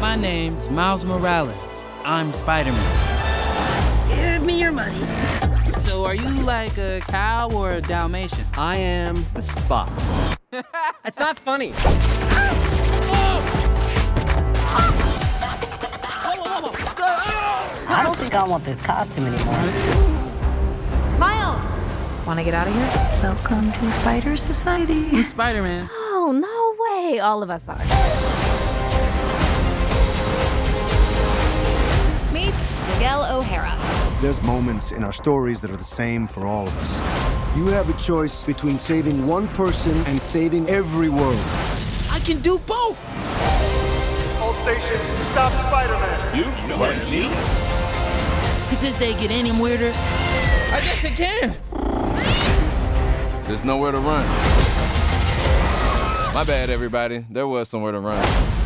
My name's Miles Morales. I'm Spider-Man. Give me your money. So are you like a cow or a Dalmatian? I am the spot. That's not funny. I don't think I want this costume anymore. Miles! Want to get out of here? Welcome to Spider Society. I'm Spider-Man. Oh, no way. All of us are. O'Hara. There's moments in our stories that are the same for all of us. You have a choice between saving one person and saving every world. I can do both! All stations, stop Spider-Man. You what me? Could this day get any weirder? I guess it can. There's nowhere to run. My bad, everybody. There was somewhere to run.